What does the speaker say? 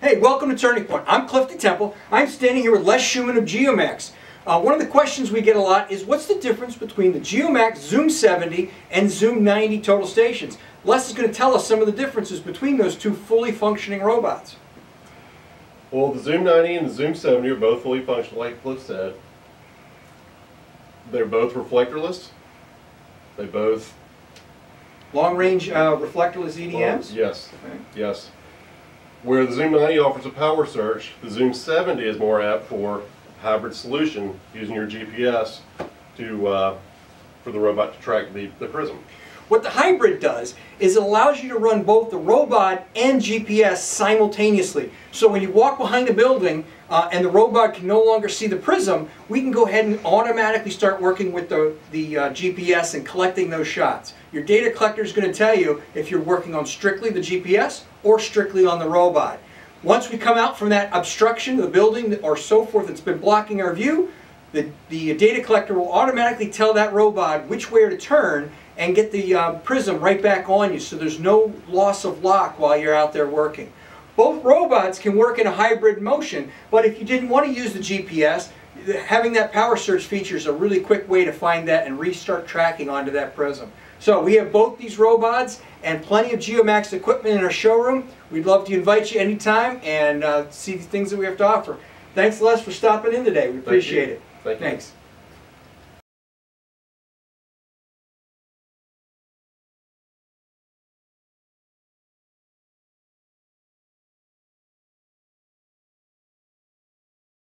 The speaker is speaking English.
Hey, welcome to Turning Point. I'm Clifton Temple. I'm standing here with Les Schuman of Geomax. Uh, one of the questions we get a lot is what's the difference between the Geomax Zoom 70 and Zoom 90 total stations? Les is going to tell us some of the differences between those two fully functioning robots. Well, the Zoom 90 and the Zoom 70 are both fully functional, like Cliff said. They're both reflectorless. They both. Long range uh, reflectorless EDMs? yes, Okay. yes. Where the Zoom 90 offers a power search, the Zoom 70 is more apt for hybrid solution using your GPS to uh, for the robot to track the, the prism. What the hybrid does is it allows you to run both the robot and GPS simultaneously. So when you walk behind a building uh, and the robot can no longer see the prism, we can go ahead and automatically start working with the, the uh, GPS and collecting those shots. Your data collector is going to tell you if you're working on strictly the GPS or strictly on the robot. Once we come out from that obstruction of the building or so forth that's been blocking our view, the, the data collector will automatically tell that robot which way to turn and get the uh, prism right back on you so there's no loss of lock while you're out there working. Both robots can work in a hybrid motion, but if you didn't want to use the GPS, having that power search feature is a really quick way to find that and restart tracking onto that prism. So we have both these robots and plenty of Geomax equipment in our showroom. We'd love to invite you anytime and uh, see the things that we have to offer. Thanks Les for stopping in today. We appreciate it. Thank you. Thanks.